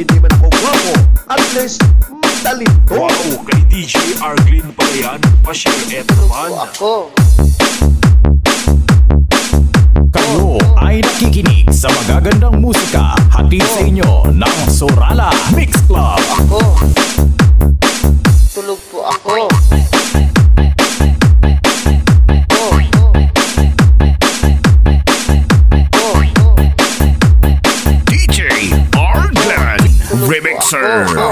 Hindi man ako gwapo, at least may talento. Wow, kay DJ Arglin pala yan. Pa-share et naman. Ako. Kayo ay nakikinig sa magagandang musika hatid sa inyo ng Sorala Remixer.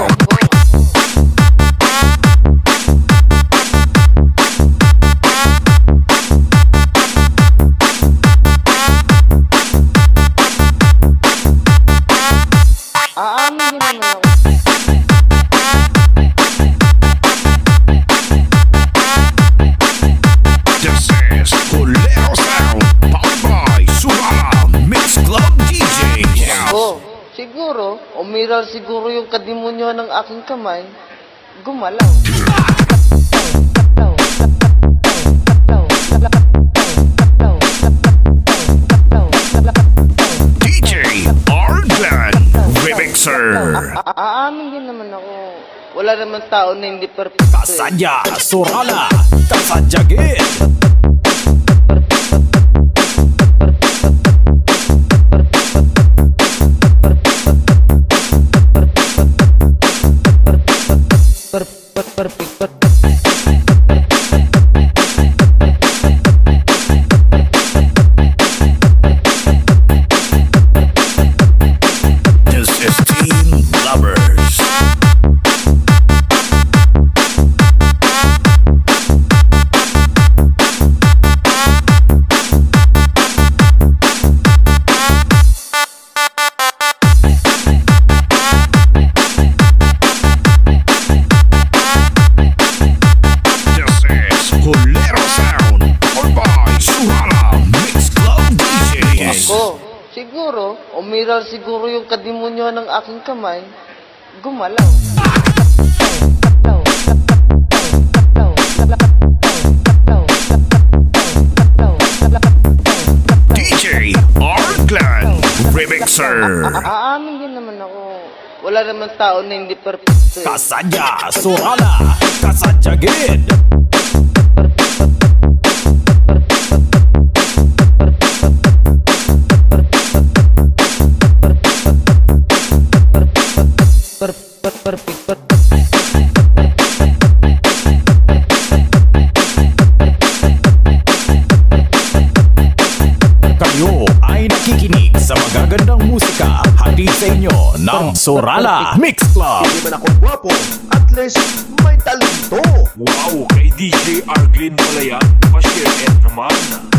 Siguro, umiral siguro yung kadimonyo ng aking kamay, gumalaw. DJ Arglan Remixer. A- Aamin din naman ako. Wala naman tao na hindi perfecto. eh. Kasadya Sorala Kasadyagin. Bye. Siguro, umiral siguro yung kadimonyo ng aking kamay, gumalaw. DJ Arglan Remixer. Aamin din naman ako. Wala naman tao na hindi perfecto. eh. Kasadya Sorala Kasadyagin. Ay nakikinig sa magagandang musika hatid sa inyo ng Sorala Mix Club. Hindi man ako gwapo, at least may talento. Wow, kay DJ Arglin pala yan. Pa-share et naman.